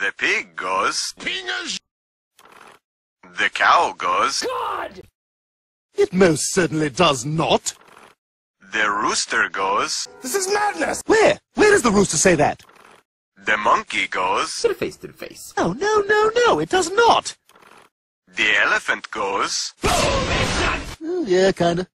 The pig goes. The cow goes. God! It most certainly does not. The rooster goes. This is madness! Where? Where does the rooster say that? The monkey goes. To the face, to the face. Oh, no, no, no, it does not. The elephant goes. Oh, mm, yeah, kinda.